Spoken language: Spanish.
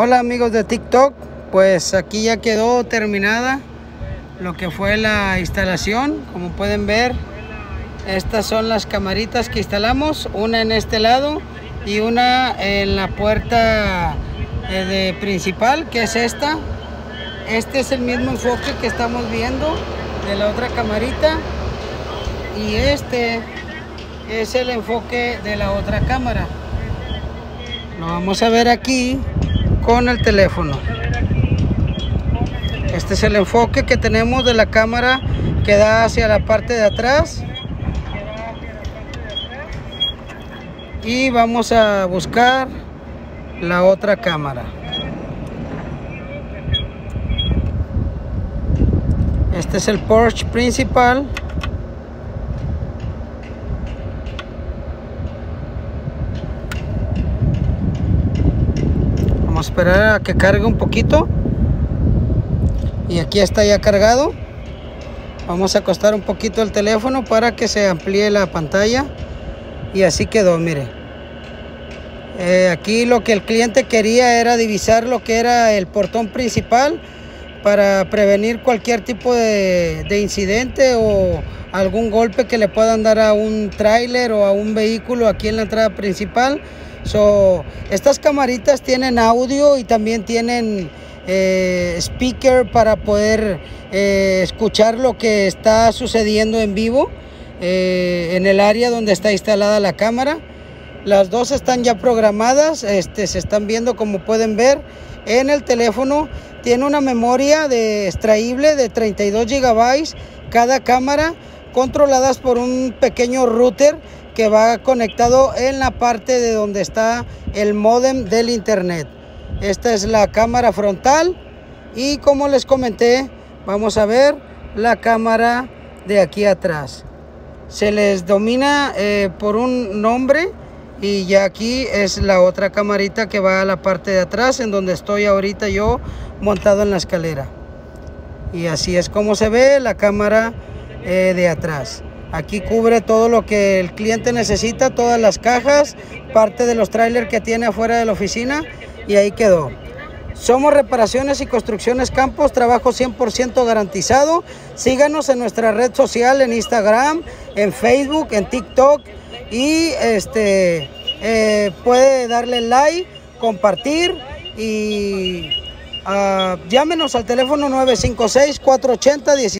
Hola amigos de TikTok, pues aquí ya quedó terminada lo que fue la instalación. Como pueden ver, estas son las camaritas que instalamos, una en este lado y una en la puerta eh, principal, que es esta. Este es el mismo enfoque que estamos viendo de la otra camarita y este es el enfoque de la otra cámara. Lo vamos a ver aquí con el teléfono. Este es el enfoque que tenemos de la cámara que da hacia la parte de atrás. Y vamos a buscar la otra cámara. Este es el Porsche principal. Vamos a esperar a que cargue un poquito. Y aquí está ya cargado. Vamos a acostar un poquito el teléfono para que se amplíe la pantalla. Y así quedó, mire. Eh, aquí lo que el cliente quería era divisar lo que era el portón principal para prevenir cualquier tipo de, de incidente o algún golpe que le puedan dar a un tráiler o a un vehículo aquí en la entrada principal. So, estas camaritas tienen audio y también tienen eh, speaker para poder eh, escuchar lo que está sucediendo en vivo eh, en el área donde está instalada la cámara. Las dos están ya programadas, este, se están viendo como pueden ver en el teléfono. Tiene una memoria de extraíble de 32 gigabytes cada cámara controladas por un pequeño router que va conectado en la parte de donde está el modem del internet. Esta es la cámara frontal y como les comenté, vamos a ver la cámara de aquí atrás. Se les domina eh, por un nombre y ya aquí es la otra camarita que va a la parte de atrás en donde estoy ahorita yo montado en la escalera. Y así es como se ve la cámara eh, de atrás. Aquí cubre todo lo que el cliente necesita, todas las cajas, parte de los trailers que tiene afuera de la oficina y ahí quedó. Somos Reparaciones y Construcciones Campos, trabajo 100% garantizado. Síganos en nuestra red social, en Instagram, en Facebook, en TikTok y este eh, puede darle like, compartir y uh, llámenos al teléfono 956 480 17